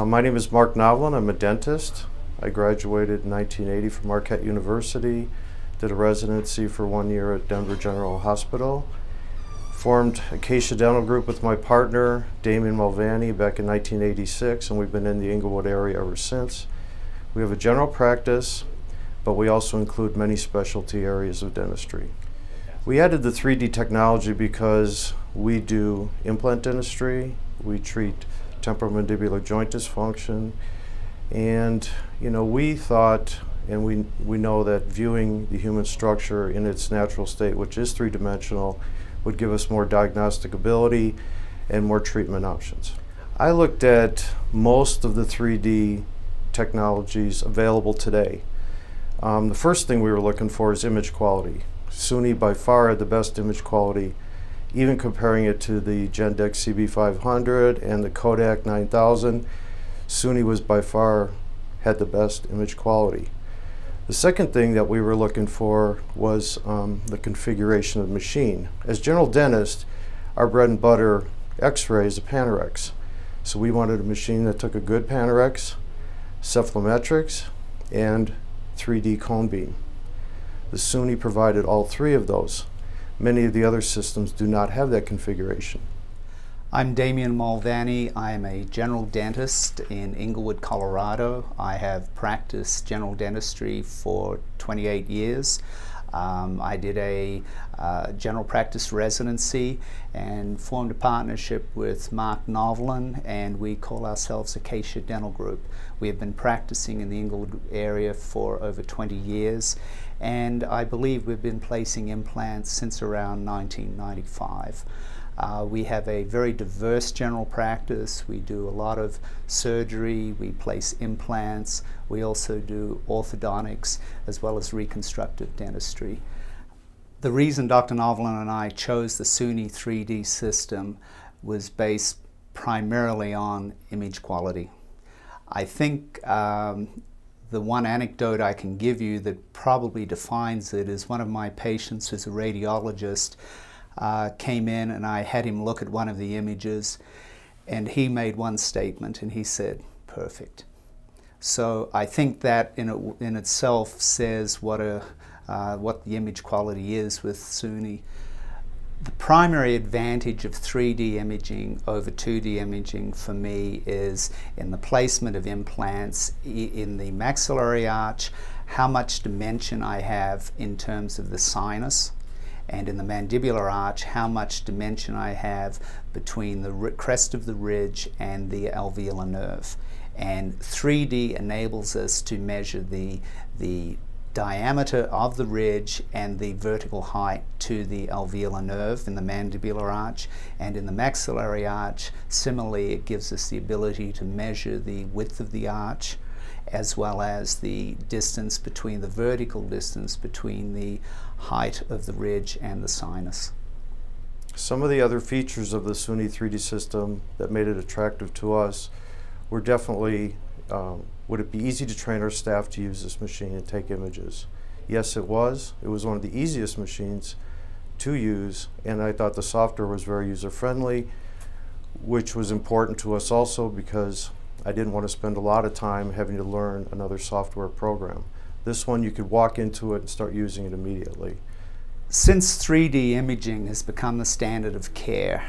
Uh, my name is Mark Novelen. I'm a dentist. I graduated in 1980 from Marquette University, did a residency for one year at Denver General Hospital, formed Acacia Dental Group with my partner, Damien Mulvany, back in 1986, and we've been in the Englewood area ever since. We have a general practice, but we also include many specialty areas of dentistry. We added the 3D technology because we do implant dentistry, we treat temporomandibular joint dysfunction. And, you know, we thought, and we, we know that viewing the human structure in its natural state, which is three-dimensional, would give us more diagnostic ability and more treatment options. I looked at most of the 3D technologies available today. Um, the first thing we were looking for is image quality. Suni by far had the best image quality even comparing it to the Gendex CB500 and the Kodak 9000, Suni was by far had the best image quality. The second thing that we were looking for was um, the configuration of the machine. As general dentist, our bread and butter x-ray is a Panorex. So we wanted a machine that took a good Panorex, cephalometrics, and 3D cone beam. The Suni provided all three of those. Many of the other systems do not have that configuration. I'm Damien Mulvany. I'm a general dentist in Englewood, Colorado. I have practiced general dentistry for 28 years. Um, I did a uh, general practice residency and formed a partnership with Mark Novelen and we call ourselves Acacia Dental Group. We have been practicing in the Englewood area for over 20 years and I believe we've been placing implants since around 1995. Uh, we have a very diverse general practice. We do a lot of surgery, we place implants, we also do orthodontics as well as reconstructive dentistry. The reason Dr. Novelen and I chose the Suni 3D system was based primarily on image quality. I think um, the one anecdote I can give you that probably defines it is one of my patients who's a radiologist uh, came in and I had him look at one of the images and he made one statement and he said, perfect. So I think that in, in itself says what, a, uh, what the image quality is with Suni. The primary advantage of 3D imaging over 2D imaging for me is in the placement of implants in the maxillary arch, how much dimension I have in terms of the sinus, and in the mandibular arch, how much dimension I have between the crest of the ridge and the alveolar nerve. And 3D enables us to measure the, the diameter of the ridge and the vertical height to the alveolar nerve in the mandibular arch and in the maxillary arch. Similarly, it gives us the ability to measure the width of the arch as well as the distance between the vertical distance between the height of the ridge and the sinus. Some of the other features of the Suni 3D system that made it attractive to us were definitely um, would it be easy to train our staff to use this machine and take images? Yes, it was. It was one of the easiest machines to use, and I thought the software was very user-friendly, which was important to us also because I didn't want to spend a lot of time having to learn another software program. This one, you could walk into it and start using it immediately. Since 3D imaging has become the standard of care,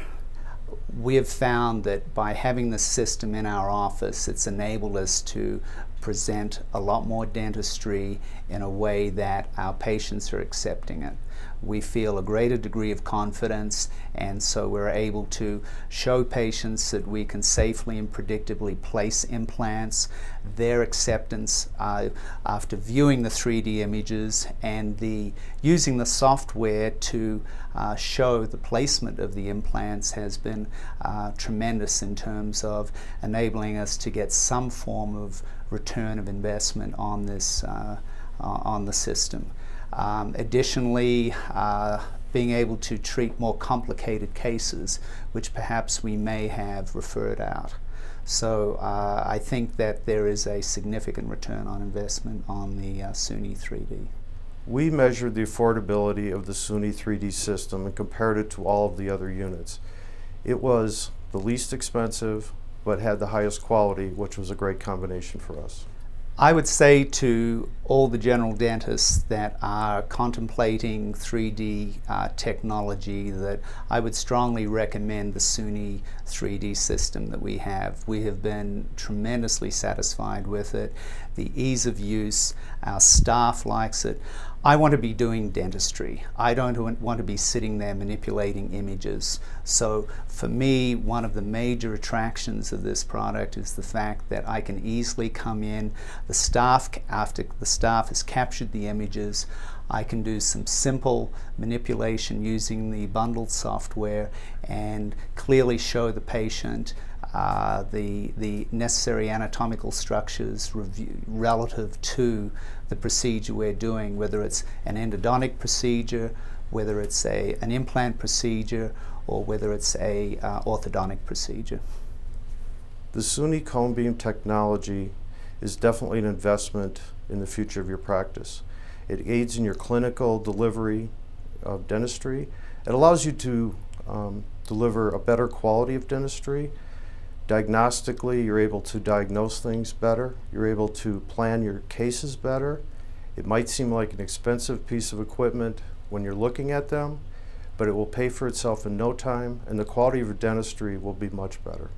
we have found that by having the system in our office, it's enabled us to present a lot more dentistry in a way that our patients are accepting it. We feel a greater degree of confidence and so we're able to show patients that we can safely and predictably place implants, their acceptance uh, after viewing the 3D images and the using the software to uh, show the placement of the implants has been uh, tremendous in terms of enabling us to get some form of return of investment on this uh, uh, on the system. Um, additionally, uh, being able to treat more complicated cases, which perhaps we may have referred out. So uh, I think that there is a significant return on investment on the uh, Suni 3D. We measured the affordability of the Suni 3D system and compared it to all of the other units. It was the least expensive, but had the highest quality, which was a great combination for us. I would say to all the general dentists that are contemplating 3D uh, technology that I would strongly recommend the Suni 3D system that we have. We have been tremendously satisfied with it, the ease of use, our staff likes it. I want to be doing dentistry. I don't want to be sitting there manipulating images. So for me, one of the major attractions of this product is the fact that I can easily come in, the staff, after the staff has captured the images, I can do some simple manipulation using the bundled software and clearly show the patient uh, the, the necessary anatomical structures review, relative to the procedure we're doing, whether it's an endodontic procedure, whether it's a, an implant procedure, or whether it's a uh, orthodontic procedure. The Suni cone beam technology is definitely an investment in the future of your practice. It aids in your clinical delivery of dentistry. It allows you to um, deliver a better quality of dentistry Diagnostically, you're able to diagnose things better. You're able to plan your cases better. It might seem like an expensive piece of equipment when you're looking at them, but it will pay for itself in no time, and the quality of your dentistry will be much better.